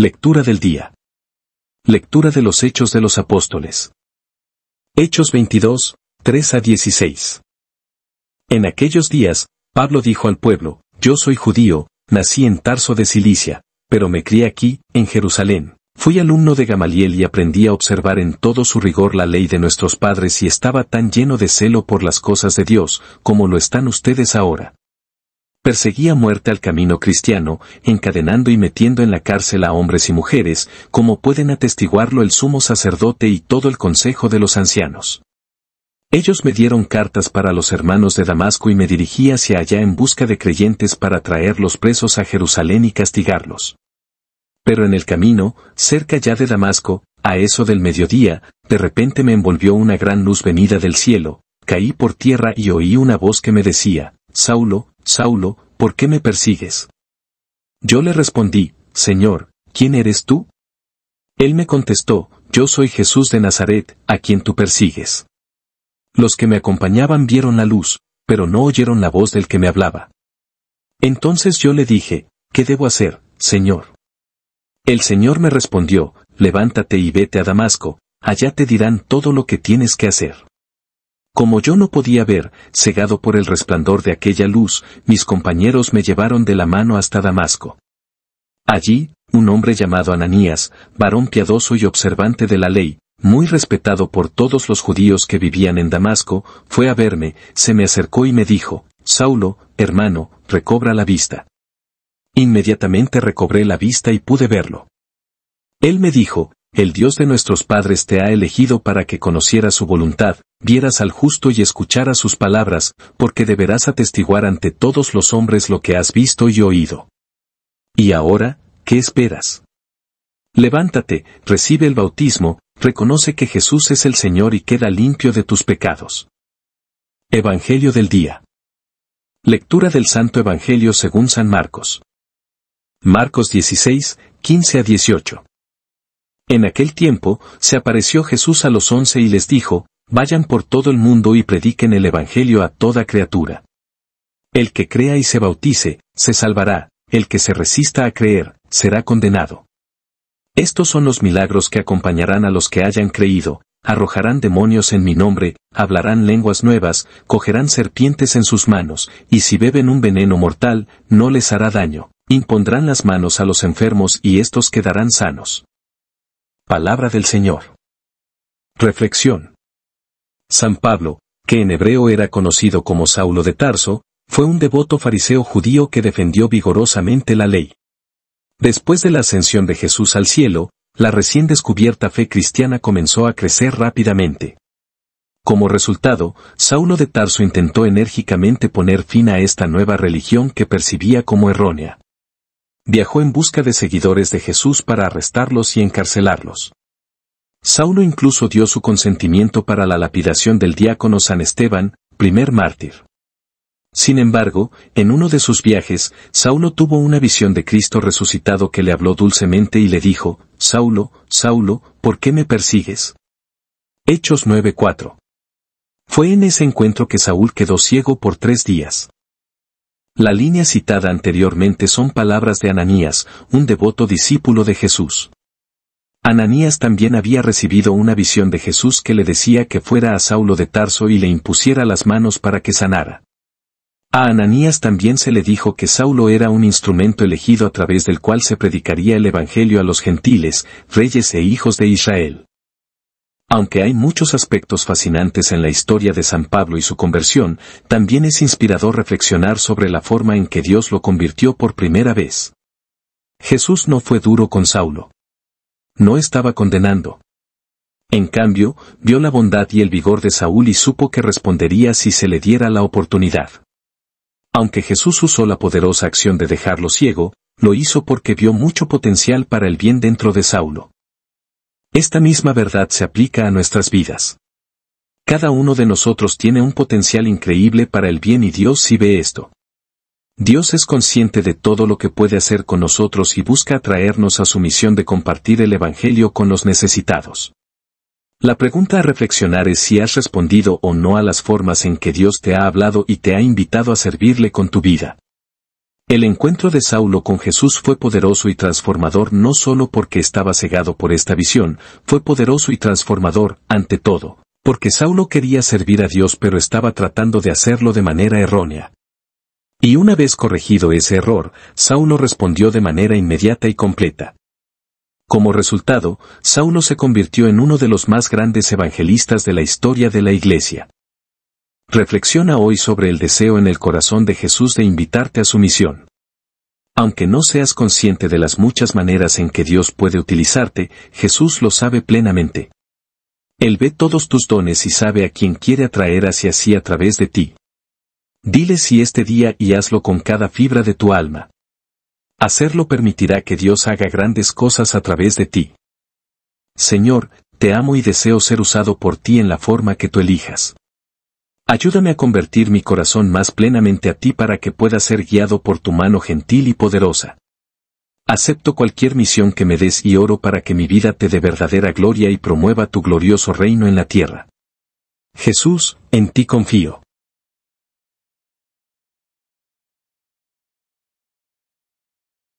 Lectura del día. Lectura de los Hechos de los Apóstoles. Hechos 22, 3 a 16. En aquellos días, Pablo dijo al pueblo, Yo soy judío, nací en Tarso de Cilicia, pero me crié aquí, en Jerusalén. Fui alumno de Gamaliel y aprendí a observar en todo su rigor la ley de nuestros padres y estaba tan lleno de celo por las cosas de Dios, como lo están ustedes ahora perseguía muerte al camino cristiano, encadenando y metiendo en la cárcel a hombres y mujeres, como pueden atestiguarlo el sumo sacerdote y todo el consejo de los ancianos. Ellos me dieron cartas para los hermanos de Damasco y me dirigí hacia allá en busca de creyentes para traerlos presos a Jerusalén y castigarlos. Pero en el camino, cerca ya de Damasco, a eso del mediodía, de repente me envolvió una gran luz venida del cielo, caí por tierra y oí una voz que me decía, Saulo, Saulo, ¿por qué me persigues? Yo le respondí, Señor, ¿quién eres tú? Él me contestó, Yo soy Jesús de Nazaret, a quien tú persigues. Los que me acompañaban vieron la luz, pero no oyeron la voz del que me hablaba. Entonces yo le dije, ¿qué debo hacer, Señor? El Señor me respondió, levántate y vete a Damasco, allá te dirán todo lo que tienes que hacer. Como yo no podía ver, cegado por el resplandor de aquella luz, mis compañeros me llevaron de la mano hasta Damasco. Allí, un hombre llamado Ananías, varón piadoso y observante de la ley, muy respetado por todos los judíos que vivían en Damasco, fue a verme, se me acercó y me dijo, Saulo, hermano, recobra la vista. Inmediatamente recobré la vista y pude verlo. Él me dijo, el Dios de nuestros padres te ha elegido para que conocieras su voluntad, vieras al justo y escucharas sus palabras, porque deberás atestiguar ante todos los hombres lo que has visto y oído. Y ahora, ¿qué esperas? Levántate, recibe el bautismo, reconoce que Jesús es el Señor y queda limpio de tus pecados. Evangelio del Día. Lectura del Santo Evangelio según San Marcos. Marcos 16, 15 a 18. En aquel tiempo, se apareció Jesús a los once y les dijo, Vayan por todo el mundo y prediquen el Evangelio a toda criatura. El que crea y se bautice, se salvará, el que se resista a creer, será condenado. Estos son los milagros que acompañarán a los que hayan creído, arrojarán demonios en mi nombre, hablarán lenguas nuevas, cogerán serpientes en sus manos, y si beben un veneno mortal, no les hará daño, impondrán las manos a los enfermos y éstos quedarán sanos. Palabra del Señor. Reflexión. San Pablo, que en hebreo era conocido como Saulo de Tarso, fue un devoto fariseo judío que defendió vigorosamente la ley. Después de la ascensión de Jesús al cielo, la recién descubierta fe cristiana comenzó a crecer rápidamente. Como resultado, Saulo de Tarso intentó enérgicamente poner fin a esta nueva religión que percibía como errónea viajó en busca de seguidores de Jesús para arrestarlos y encarcelarlos. Saulo incluso dio su consentimiento para la lapidación del diácono San Esteban, primer mártir. Sin embargo, en uno de sus viajes, Saulo tuvo una visión de Cristo resucitado que le habló dulcemente y le dijo, Saulo, Saulo, ¿por qué me persigues? Hechos 9:4. Fue en ese encuentro que Saúl quedó ciego por tres días. La línea citada anteriormente son palabras de Ananías, un devoto discípulo de Jesús. Ananías también había recibido una visión de Jesús que le decía que fuera a Saulo de Tarso y le impusiera las manos para que sanara. A Ananías también se le dijo que Saulo era un instrumento elegido a través del cual se predicaría el Evangelio a los gentiles, reyes e hijos de Israel. Aunque hay muchos aspectos fascinantes en la historia de San Pablo y su conversión, también es inspirador reflexionar sobre la forma en que Dios lo convirtió por primera vez. Jesús no fue duro con Saulo. No estaba condenando. En cambio, vio la bondad y el vigor de Saúl y supo que respondería si se le diera la oportunidad. Aunque Jesús usó la poderosa acción de dejarlo ciego, lo hizo porque vio mucho potencial para el bien dentro de Saulo. Esta misma verdad se aplica a nuestras vidas. Cada uno de nosotros tiene un potencial increíble para el bien y Dios sí ve esto. Dios es consciente de todo lo que puede hacer con nosotros y busca atraernos a su misión de compartir el Evangelio con los necesitados. La pregunta a reflexionar es si has respondido o no a las formas en que Dios te ha hablado y te ha invitado a servirle con tu vida. El encuentro de Saulo con Jesús fue poderoso y transformador no solo porque estaba cegado por esta visión, fue poderoso y transformador, ante todo, porque Saulo quería servir a Dios pero estaba tratando de hacerlo de manera errónea. Y una vez corregido ese error, Saulo respondió de manera inmediata y completa. Como resultado, Saulo se convirtió en uno de los más grandes evangelistas de la historia de la Iglesia. Reflexiona hoy sobre el deseo en el corazón de Jesús de invitarte a su misión. Aunque no seas consciente de las muchas maneras en que Dios puede utilizarte, Jesús lo sabe plenamente. Él ve todos tus dones y sabe a quién quiere atraer hacia sí a través de ti. Dile sí este día y hazlo con cada fibra de tu alma. Hacerlo permitirá que Dios haga grandes cosas a través de ti. Señor, te amo y deseo ser usado por ti en la forma que tú elijas. Ayúdame a convertir mi corazón más plenamente a ti para que pueda ser guiado por tu mano gentil y poderosa. Acepto cualquier misión que me des y oro para que mi vida te dé verdadera gloria y promueva tu glorioso reino en la tierra. Jesús, en ti confío.